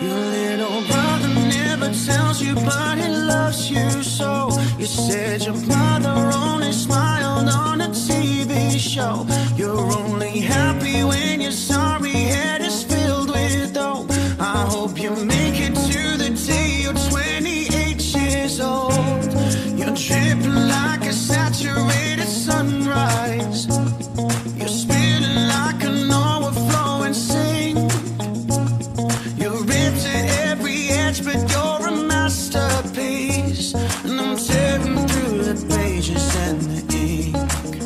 Your little brother never tells you, but he loves you so. You said your mother only smiled on a TV show. You're only happy when your sorry head is filled with dough. I hope you make it to the day you're 28 years old. You're tripping like a saturated sun. but you're a masterpiece. And I'm tearing through the pages and the ink.